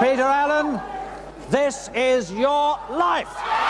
Peter Allen, this is your life.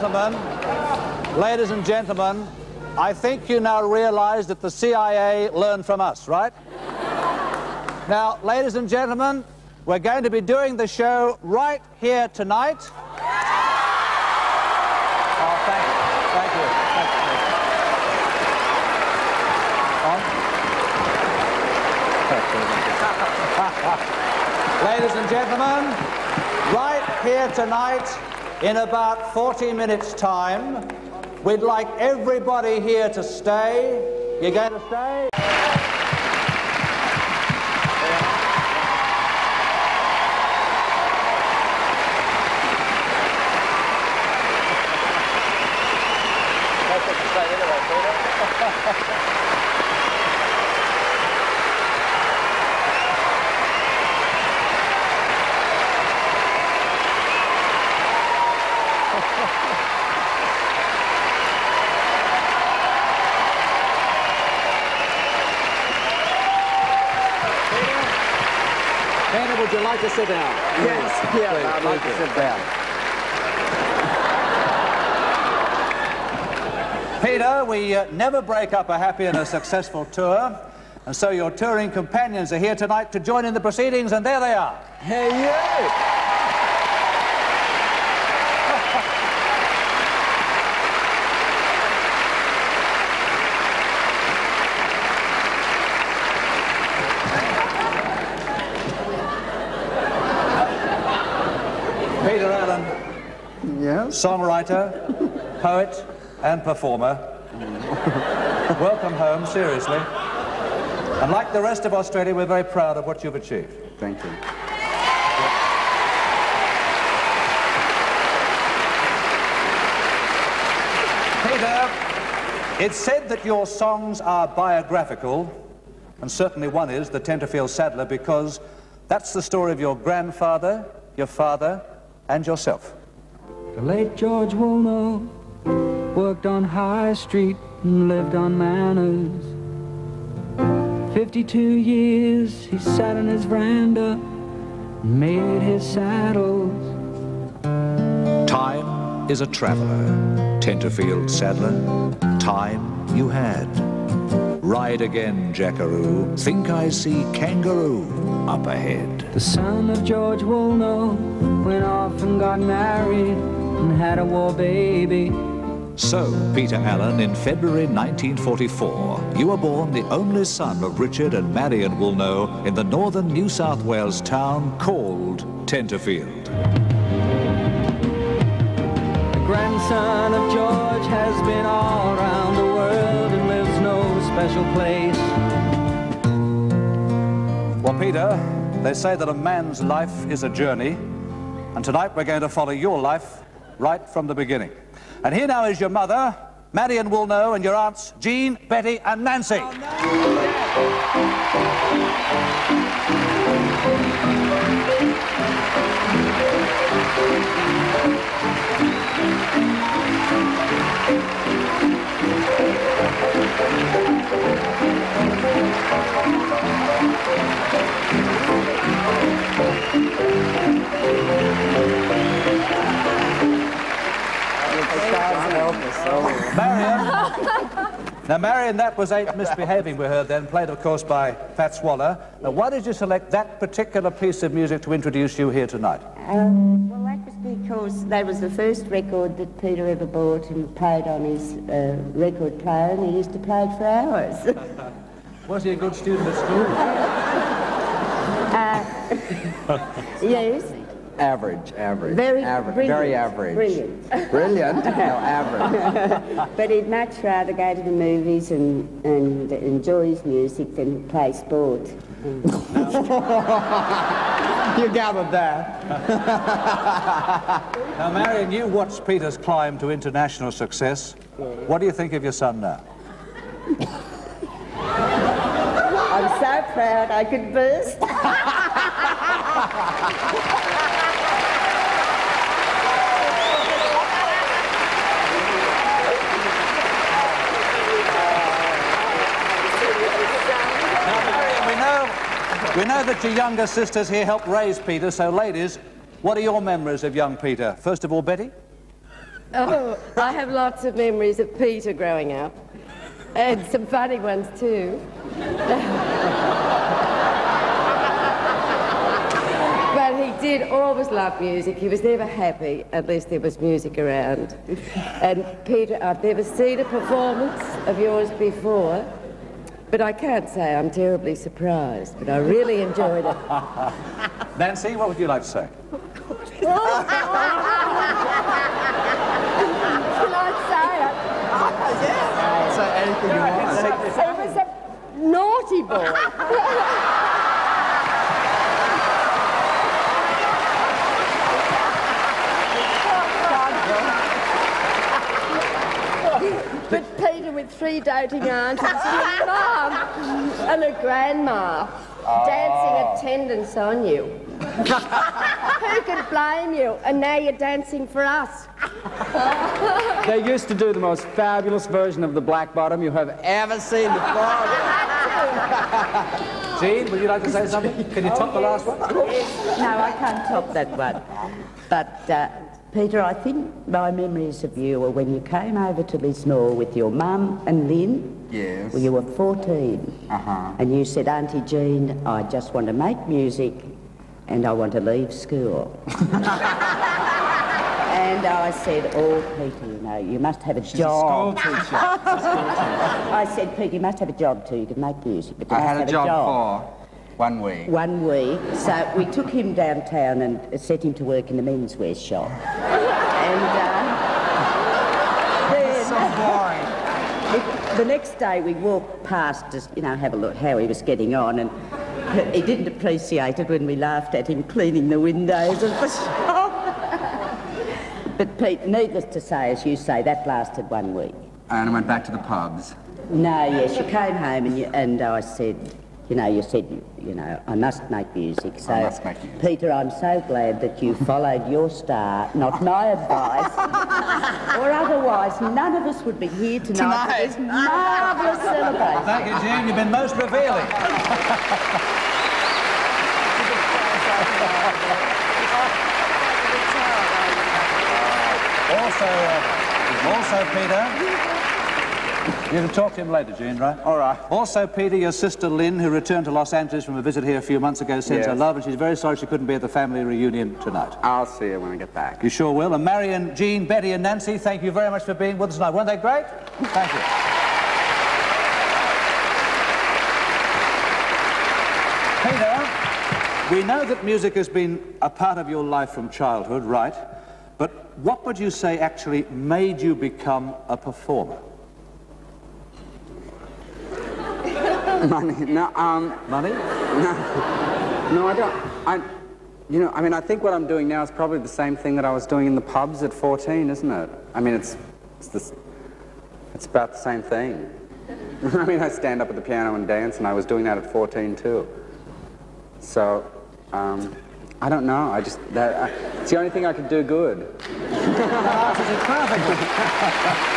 Gentlemen, ladies and gentlemen, I think you now realize that the CIA learned from us, right? Now, ladies and gentlemen, we're going to be doing the show right here tonight. Oh, thank you. Thank you. Thank you. On. Ladies and gentlemen, right here tonight, in about 40 minutes' time, we'd like everybody here to stay. You're going to stay? Dana, would you like to sit down? Yes, yes, Please, I'd like to sit down. Peter, we uh, never break up a happy and a successful tour. And so your touring companions are here tonight to join in the proceedings, and there they are. Hey, you! Peter Allen, Yes? Songwriter, poet, and performer. Mm. Welcome home, seriously. And like the rest of Australia, we're very proud of what you've achieved. Thank you. Peter, it's said that your songs are biographical, and certainly one is, The Tenterfield Saddler, because that's the story of your grandfather, your father, and yourself. The late George Woolnough worked on High Street and lived on Manners. 52 years he sat on his veranda and made his saddles. Time is a traveller, Tenterfield saddler. Time you had. Ride again, Jackaroo. Think I see kangaroo up ahead. The son of George Woolnough went off and got married and had a war baby. So, Peter Allen, in February 1944, you were born the only son of Richard and Marion Woolnough in the northern New South Wales town called Tenterfield. The grandson of George has been all around the world and lives no special place. Well, Peter, they say that a man's life is a journey, and tonight we're going to follow your life right from the beginning. And here now is your mother, Marion Woolnough, and your aunts, Jean, Betty, and Nancy. Oh, Marion. Now, Marion, that was Ain't Misbehaving we heard then, played, of course, by Fats Waller. Now, why did you select that particular piece of music to introduce you here tonight? Um, well, that was because that was the first record that Peter ever bought and played on his uh, record player, and he used to play it for hours. Was he a good student at school? yes, Average, average. very average, brilliant. Very average. Brilliant. Brilliant? no, average. but he'd much rather go to the movies and, and enjoy his music than play sport. You gathered that. Now, Marion, you watched Peter's climb to international success. What do you think of your son now? I'm so proud I could burst. Now, Marion, we know, we know that your younger sisters here helped raise Peter, so ladies, what are your memories of young Peter? First of all, Betty? Oh, I have lots of memories of Peter growing up, and some funny ones too. but he did always love music. He was never happy unless there was music around. And Peter, I've never seen a performance of yours before, but I can't say I'm terribly surprised. But I really enjoyed it. Nancy, what would you like to say? Can I Say it? Say anything you want. say it? Was a naughty boy. But Peter with three doting aunties and a mum and a grandma dancing attendance on you. Who could blame you? And now you're dancing for us. They used to do the most fabulous version of the Black Bottom you have ever seen before. Jean, would you like to say something? Can you top the last one? No, I can't top that one. But, uh, Peter, I think my memories of you were when you came over to Lismore with your mum and Lynn. Yes. When you were 14. Uh-huh. And you said, Auntie Jean, I just want to make music and I want to leave school. and I said, oh, Peter, you know, you must have a She's a school job. teacher. I said, Peter, you must have a job too. You can make music, but you I must had have a job for one week. one week. So we took him downtown and set him to work in the menswear shop. and uh, then So boring. the next day we walked past to, you know, have a look how he was getting on and he didn't appreciate it when we laughed at him cleaning the windows of the shop. but Pete, needless to say, as you say, that lasted one week. And I went back to the pubs. No, yes, you came home and, you, and I said, you know, you said, you know, I must make music. So, I must make music. Peter, I'm so glad that you followed your star, not my advice. or otherwise, none of us would be here tonight, for this marvellous celebration. Thank you, Jean. You've been most revealing. also, uh, also, Peter, you can talk to him later, Jean, right? All right. Also, Peter, your sister Lynn, who returned to Los Angeles from a visit here a few months ago, sends her love, and she's very sorry she couldn't be at the family reunion tonight. I'll see you when I get back. You sure will. And Marion, Jean, Betty, and Nancy, thank you very much for being with us tonight. Weren't they great? Thank you. Peter, we know that music has been a part of your life from childhood, right? But what would you say actually made you become a performer? Money. No, um, Money? no. No, I don't. I, you know, I mean, I think what I'm doing now is probably the same thing that I was doing in the pubs at 14, isn't it? I mean, it's, it's, this, it's about the same thing. I mean, I stand up at the piano and dance, and I was doing that at 14 too. So, um, I don't know. I just that I, it's the only thing I could do good.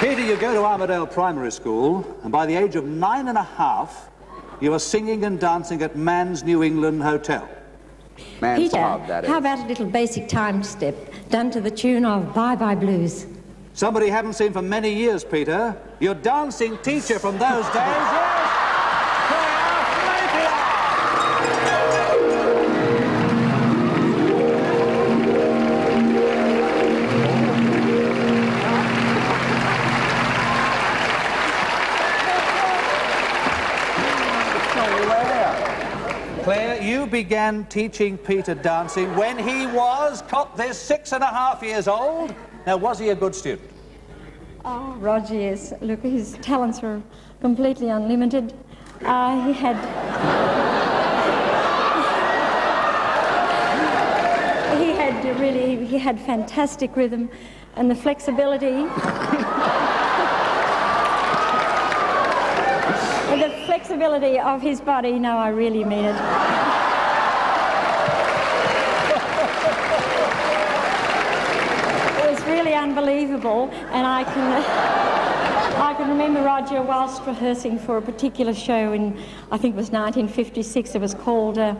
Peter, you go to Armadale Primary School, and by the age of nine and a half, you are singing and dancing at Man's New England Hotel. Man's Peter, pub, that is. how about a little basic time step done to the tune of Bye Bye Blues? Somebody you haven't seen for many years, Peter. Your dancing teacher from those days, eh? Began teaching Peter dancing when he was, caught this, six and a half years old. Now, was he a good student? Oh, Roger, yes. Look, his talents were completely unlimited. Uh, he had. he had really, he had fantastic rhythm and the flexibility. the flexibility of his body, no, I really mean it. Unbelievable, and I can. I can remember Roger whilst rehearsing for a particular show in, I think it was 1956. It was called. Uh,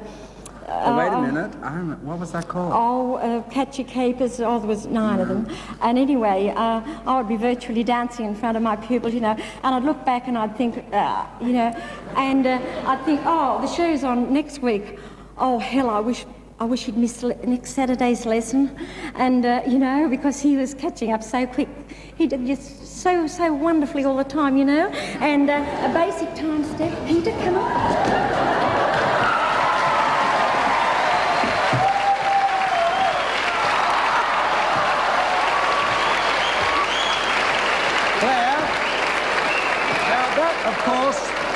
Oh, wait a minute. I don't. What was that called? Oh, uh, Catch Your Capers. Oh, there was nine of them. And anyway, uh, I would be virtually dancing in front of my pupils, you know, and I'd look back and I'd think, uh, you know, and uh, I'd think, oh, the show's on next week. Oh, hell, I wish. I wish he'd missed next Saturday's lesson, and uh, you know because he was catching up so quick, he did just so so wonderfully all the time, you know. And uh, a basic time step, Peter, come on.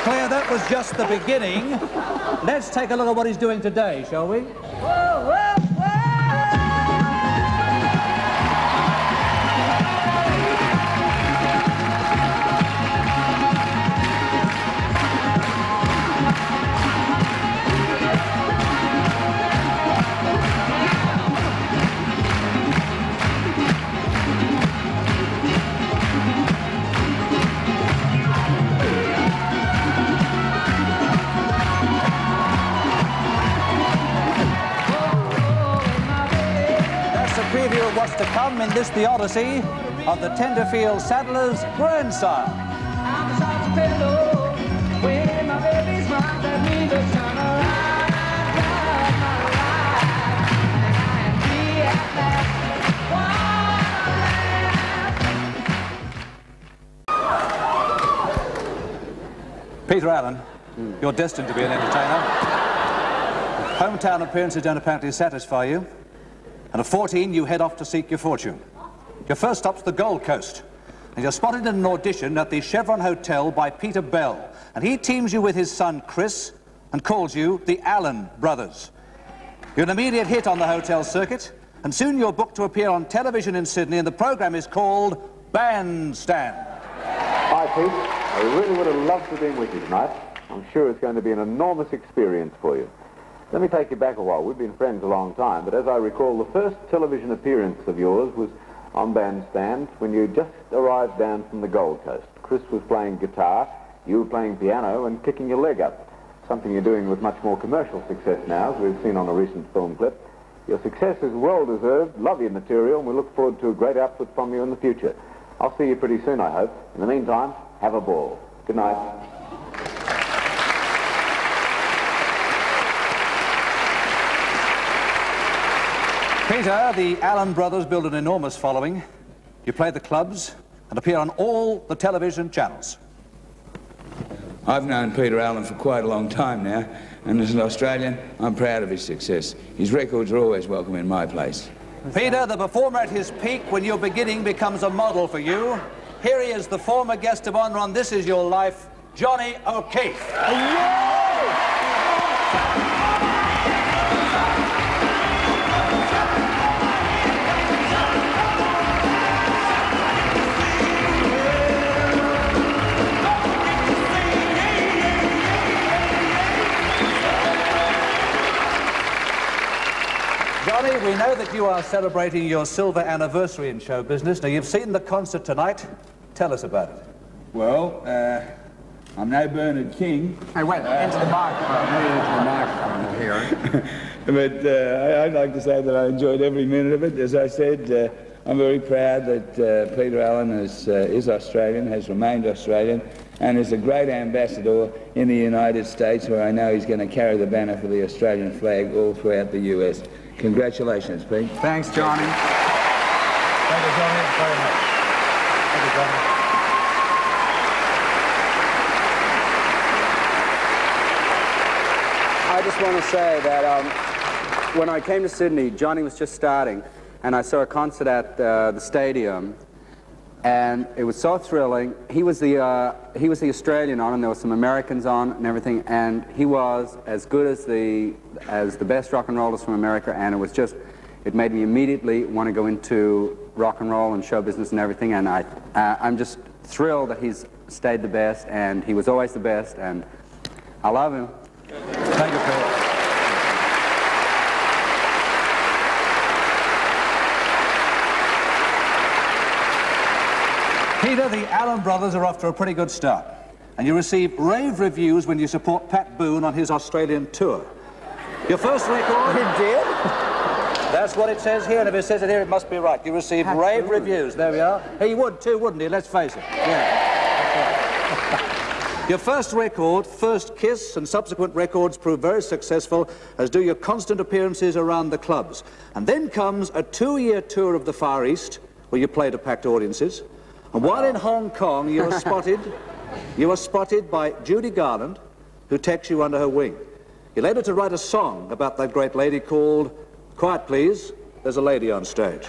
Claire, that was just the beginning. Let's take a look at what he's doing today, shall we? That's of the Tenterfield Saddler's grandson. Peter Allen, you're destined to be an entertainer. Hometown appearances don't apparently satisfy you. And at 14, you head off to seek your fortune. Your first stop's the Gold Coast. And you're spotted in an audition at the Chevron Hotel by Peter Bell. And he teams you with his son, Chris, and calls you the Allen Brothers. You're an immediate hit on the hotel circuit, and soon you're booked to appear on television in Sydney, and the program is called Bandstand. Hi, Pete. I really would have loved to have been with you tonight. I'm sure it's going to be an enormous experience for you. Let me take you back a while. We've been friends a long time, but as I recall, the first television appearance of yours was on Bandstand when you just arrived down from the Gold Coast. Chris was playing guitar, you were playing piano and kicking your leg up. Something you're doing with much more commercial success now, as we've seen on a recent film clip. Your success is well deserved, love your material, and we look forward to a great output from you in the future. I'll see you pretty soon, I hope. In the meantime, have a ball. Good night. Peter, the Allen brothers build an enormous following. You play the clubs and appear on all the television channels. I've known Peter Allen for quite a long time now, and as an Australian, I'm proud of his success. His records are always welcome in my place. Peter, the performer at his peak when you're beginning becomes a model for you. Here he is, the former guest of honor on This Is Your Life, Johnny O'Keefe. Johnny, we know that you are celebrating your silver anniversary in show business. Now, you've seen the concert tonight. Tell us about it. Well, uh, I'm no Bernard King. Hey, wait, into the microphone. Into the microphone here. but uh, I'd like to say that I enjoyed every minute of it. As I said, uh, I'm very proud that uh, Peter Allen is, uh, is Australian, has remained Australian, and is a great ambassador in the United States, where I know he's going to carry the banner for the Australian flag all throughout the US. Congratulations, Pete. Thanks, Johnny. Thank you, Johnny, very much. Thank you, Johnny. I just want to say that um, when I came to Sydney, Johnny was just starting, and I saw a concert at uh, the stadium, and it was so thrilling. He was the uh, he was the Australian on, and there were some Americans on, and everything, and he was as good as the as the best rock and rollers from America, and it was just it made me immediately want to go into rock and roll and show business and everything, and I uh, I'm just thrilled that he's stayed the best, and he was always the best, and I love him. Thank you, Pete. Peter, the Allen brothers are off to a pretty good start. And you receive rave reviews when you support Pat Boone on his Australian tour. Your first record... He did? That's what it says here, and if it says it here, it must be right. You receive Pat rave Boone. reviews. There we are. He would too, wouldn't he? Let's face it. Yeah. your first record, First Kiss, and subsequent records prove very successful, as do your constant appearances around the clubs. And then comes a two-year tour of the Far East, where you play to packed audiences. And while in Hong Kong, you were spotted, you were spotted by Judy Garland, who takes you under her wing. You later to write a song about that great lady called Quiet Please, There's a Lady on Stage.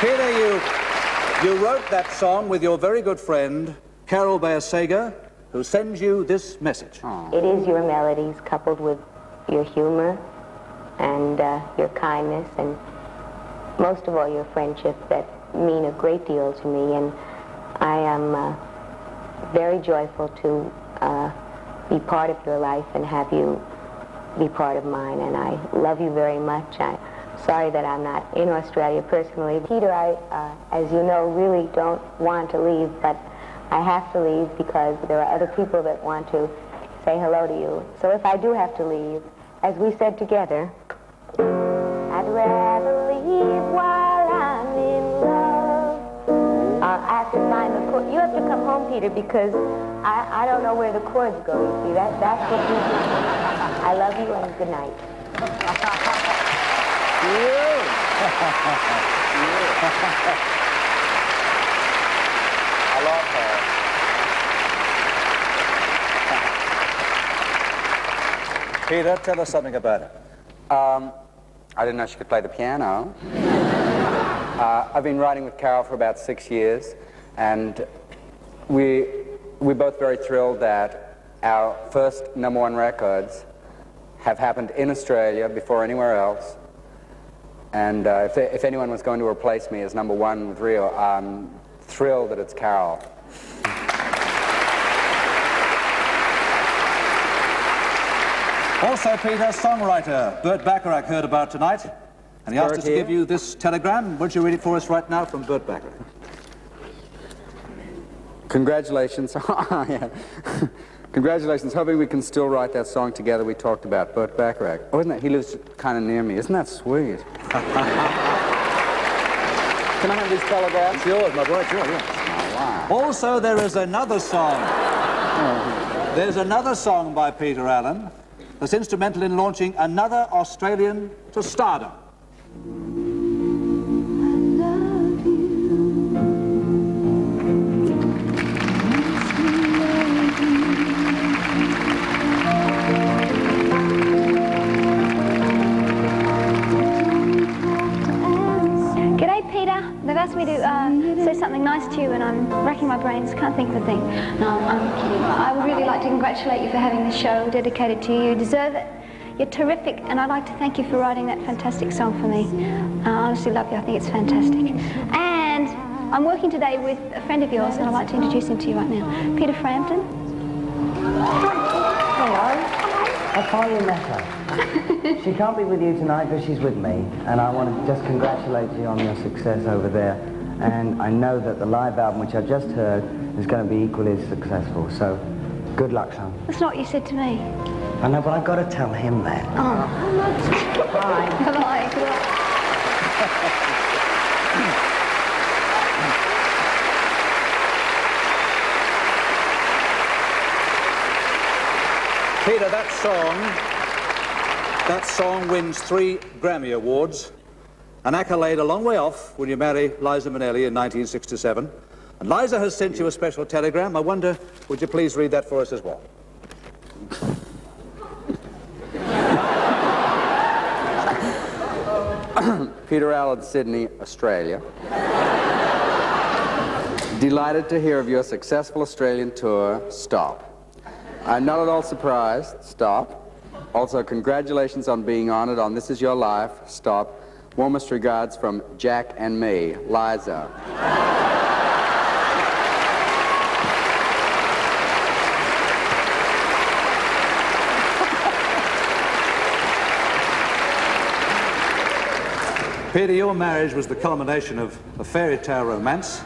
Peter, you, you wrote that song with your very good friend, Carole Bayer Sager, who sends you this message. It is your melodies coupled with your humor and uh, your kindness and most of all your friendship that mean a great deal to me and I am uh, very joyful to uh, be part of your life and have you be part of mine and I love you very much. I'm sorry that I'm not in Australia personally. Peter, I, uh, as you know, really don't want to leave but I have to leave because there are other people that want to say hello to you. So if I do have to leave, as we said together, I'd rather leave while I'm in love. Uh, I have to find the chord. You have to come home, Peter, because I, I don't know where the chords go, you see. That, that's what you do. I love you and good night. I love her. Peter, tell us something about it. Um, I didn't know she could play the piano. uh, I've been writing with Carole for about six years, and we, we're both very thrilled that our first number one records have happened in Australia before anywhere else. And uh, if, if anyone was going to replace me as number one with Rio, I'm thrilled that it's Carole. Also, Peter, songwriter Burt Bacharach heard about tonight, and he asked us to here? give you this telegram. Would you read it for us right now from Burt Bacharach? Congratulations. Oh, yeah. Congratulations. Hoping we can still write that song together we talked about, Burt Bacharach. Oh, isn't that? He lives kind of near me. Isn't that sweet? can I have these telegrams? It's yours, my boy, it's yours, yeah. Oh, wow. Also, there is another song. Oh. There's another song by Peter Allen that's instrumental in launching another Australian to stardom. me to uh, say something nice to you and I'm racking my brains, can't think of a thing. No, I'm kidding. I would really like to congratulate you for having the show dedicated to you. You deserve it. You're terrific, and I'd like to thank you for writing that fantastic song for me. I honestly love you. I think it's fantastic. And I'm working today with a friend of yours, and I'd like to introduce him to you right now. Peter Frampton. Hello. I finally met her. she can't be with you tonight, but she's with me. And I want to just congratulate you on your success over there. And I know that the live album, which I've just heard, is going to be equally as successful. So, good luck, son. That's not what you said to me. I know, but I've got to tell him that. Oh. Bye. Bye. Good Peter, that song, that song wins three Grammy Awards, an accolade a long way off when you marry Liza Minnelli in 1967. And Liza has sent you a special telegram. I wonder, would you please read that for us as well? Peter Allen, Sydney, Australia. Delighted to hear of your successful Australian tour. Stop. I'm not at all surprised. Stop. Also, congratulations on being honored on This Is Your Life. Stop. Warmest regards from Jack and me, Liza. Peter, your marriage was the culmination of a fairy tale romance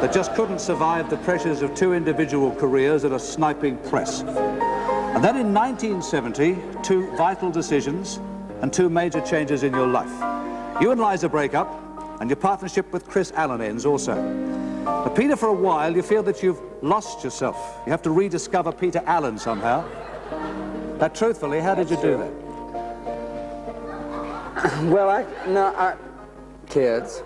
that just couldn't survive the pressures of two individual careers and a sniping press. And then in 1970, two vital decisions and two major changes in your life. You and Liza break up, and your partnership with Chris Allen ends also. But Peter, for a while, you feel that you've lost yourself. You have to rediscover Peter Allen somehow. Now, truthfully, how did you do that? well, I, no, I, kids.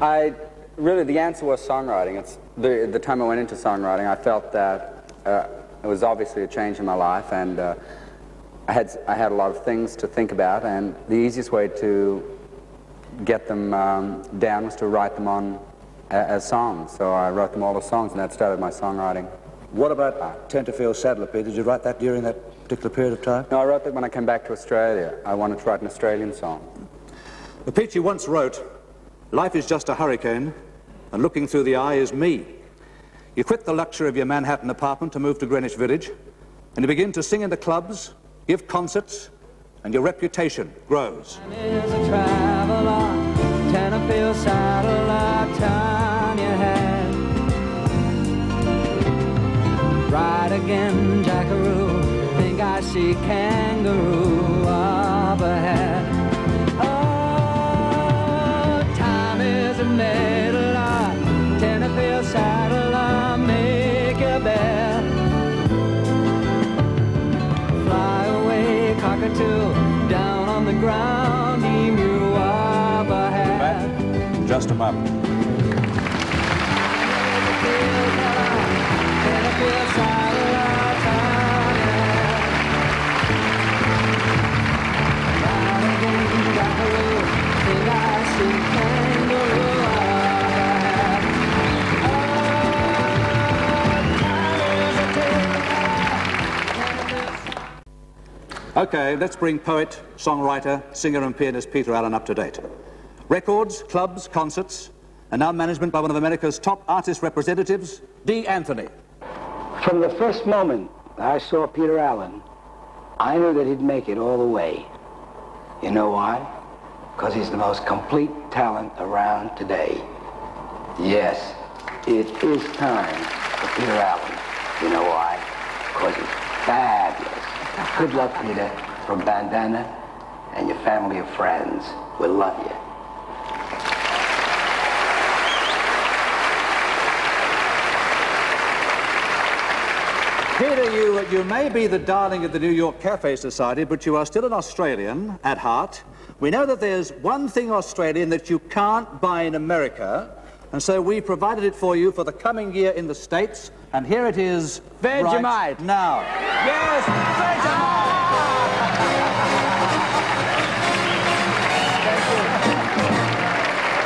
I, really, the answer was songwriting. It's the, the time I went into songwriting, I felt that uh, it was obviously a change in my life, and uh, I, had, I had a lot of things to think about, and the easiest way to get them um, down was to write them on as songs. So I wrote them all as songs, and that started my songwriting. What about Tenterfield Saddler, Peter? Did you write that during that particular period of time? No, I wrote that when I came back to Australia. I wanted to write an Australian song. The pitch you once wrote, Life is just a hurricane, and looking through the eye is me. You quit the luxury of your Manhattan apartment to move to Greenwich Village, and you begin to sing in the clubs, give concerts, and your reputation grows. Right again, Jackaroo, think I see kangaroo up. Okay, let's bring poet, songwriter, singer and pianist Peter Allen up to date. Records, clubs, concerts, and now management by one of America's top artist representatives, Dee Anthony. From the first moment I saw Peter Allen, I knew that he'd make it all the way. You know why? Because he's the most complete talent around today. Yes, it is time for Peter Allen. You know why? Because he's fabulous. Good luck, Peter, from Bandana and your family of friends. We love you. Peter, you, you may be the darling of the New York Cafe Society, but you are still an Australian at heart. We know that there's one thing Australian that you can't buy in America, and so we provided it for you for the coming year in the States, and here it is Vegemite. right now. Yes,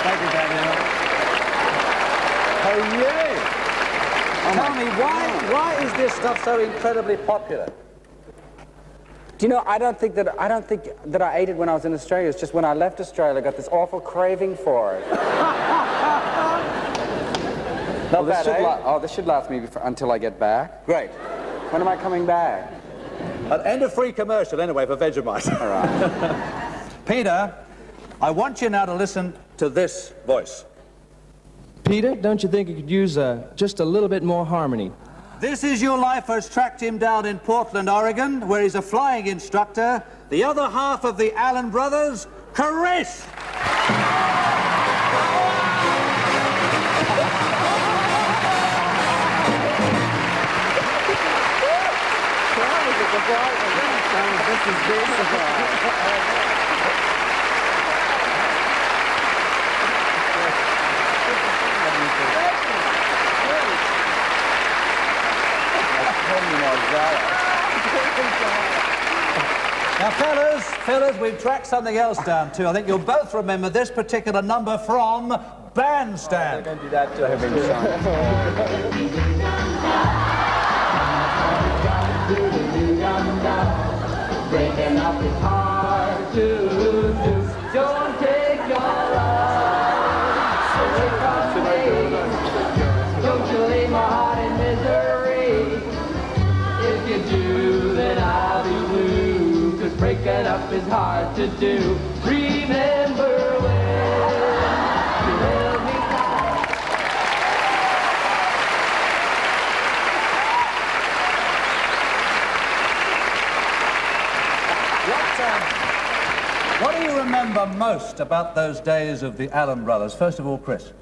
Thank you, Daniel. Hey, Oh, Tell me, why, why is this stuff so incredibly popular? Do you know, I don't think that I don't think that I ate it when I was in Australia. It's just when I left Australia, I got this awful craving for it. Not Well, this bad, should eh? la- oh, this should last me before, until I get back. Great. When am I coming back? An end of free commercial, anyway, for Vegemite. All right. Peter, I want you now to listen to this voice. Peter, don't you think you could use uh, just a little bit more harmony? This Is Your Life has tracked him down in Portland, Oregon, where he's a flying instructor. The other half of the Allen brothers, Chris. This is. Now, fellas, fellas, we've tracked something else down too. I think you'll both remember this particular number from Bandstand. Don't do that to Breaking up is hard to Up is hard to do. Remember when you held me tight. What, um, what do you remember most about those days of the Allen brothers? First of all, Chris.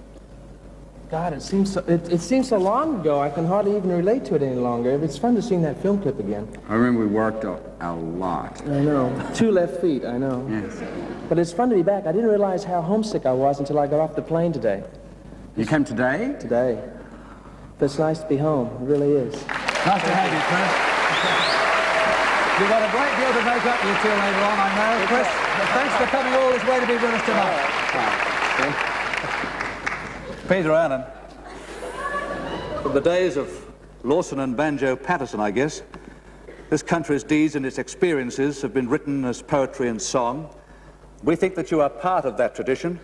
God, it seems so, it, it seems so long ago. I can hardly even relate to it any longer. It's fun to see that film clip again. I remember we worked a, a lot. I know. Two left feet, I know. Yes. But it's fun to be back. I didn't realize how homesick I was until I got off the plane today. You came today? Today. But it's nice to be home. It really is. Nice to have you, Chris. You've got a great deal to make up you two later on, I know. Chris, thanks for coming all this way to be with us tonight. Peter Allen, from the days of Lawson and Banjo Paterson, I guess, this country's deeds and its experiences have been written as poetry and song. We think that you are part of that tradition,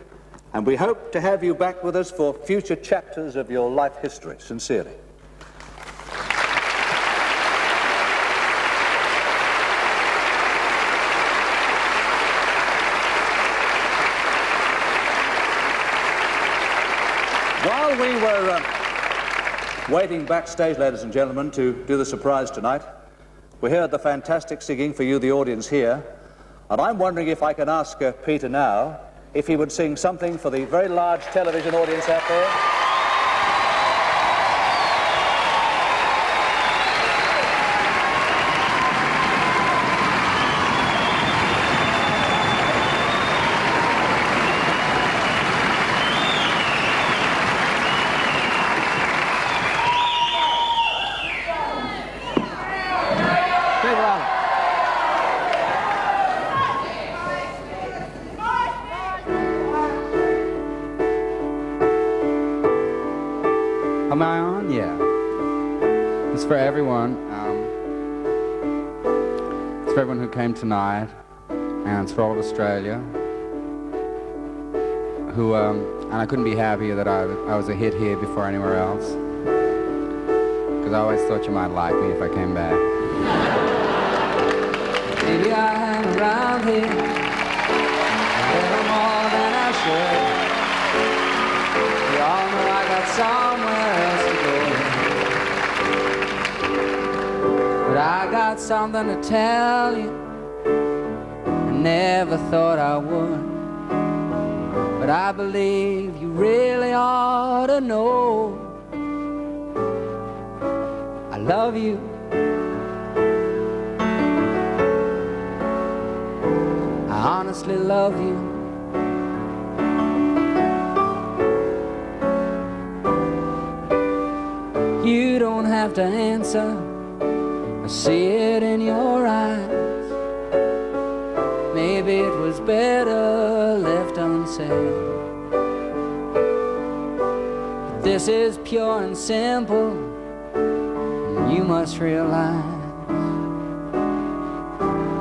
and we hope to have you back with us for future chapters of your life history, sincerely. While we were uh, waiting backstage, ladies and gentlemen, to do the surprise tonight, we heard the fantastic singing for you, the audience here. And I'm wondering if I can ask uh, Peter now if he would sing something for the very large television audience out there. Am I on? Yeah. It's for everyone. Um, it's for everyone who came tonight, and it's for all of Australia. Who, um, and I couldn't be happier that I, I was a hit here before anywhere else. Because I always thought you might like me if I came back. Maybe I hang around here little more than I should. You all know I got somewhere I got something to tell you. I never thought I would. But I believe you really ought to know. I love you. I honestly love you. You don't have to answer. I see it in your eyes. Maybe it was better left unsaid. But This is pure and simple, and you must realize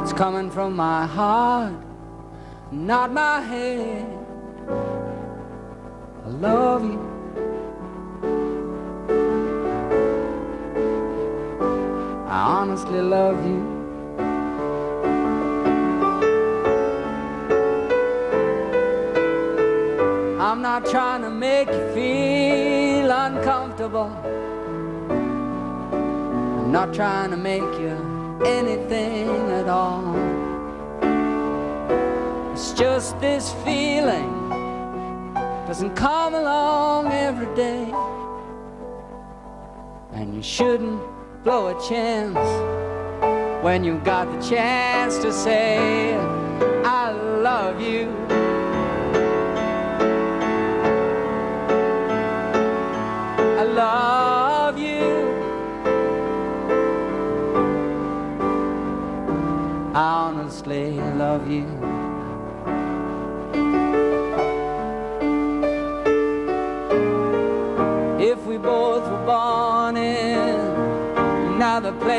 it's coming from my heart, not my head. I love you. Honestly love you. I'm not trying to make you feel uncomfortable. I'm not trying to make you anything at all. It's just this feeling doesn't come along every day. And you shouldn't blow a chance when you got the chance to say, I love you. I love you. I honestly love you.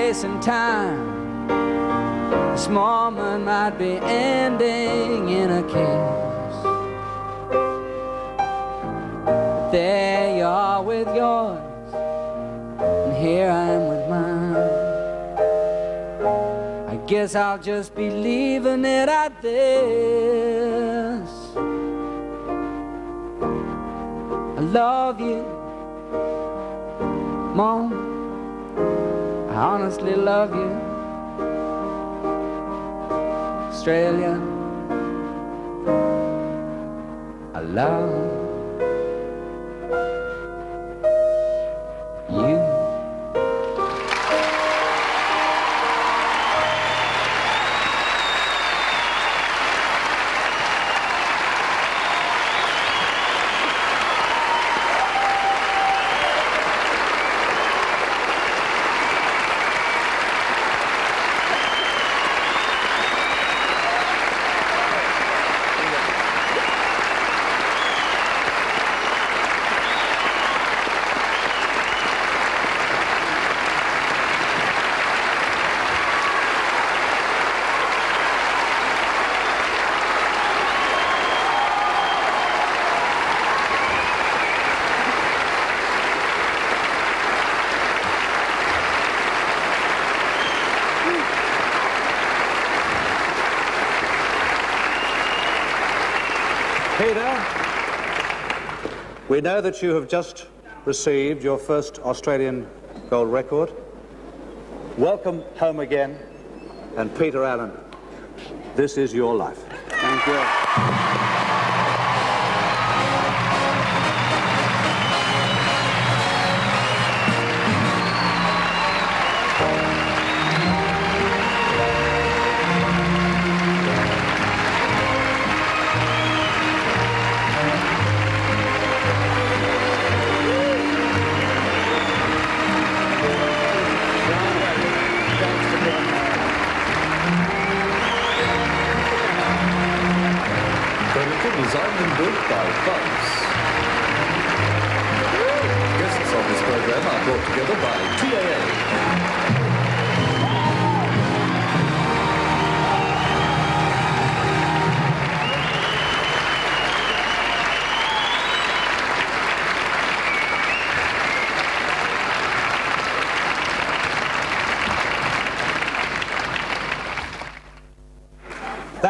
Place and time, this moment might be ending in a kiss. There you are with yours, and here I am with mine. I guess I'll just be leaving it at this. I love you, Mom. I honestly love you. Australia, I love we know that you have just received your first Australian gold record. Welcome home again. And Peter Allen, this is your life. Thank you.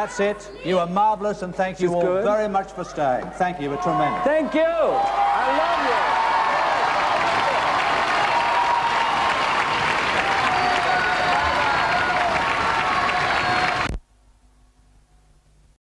That's it. You are marvellous, and thank you all very much for staying. Thank you. You were tremendous. Thank you. I love you.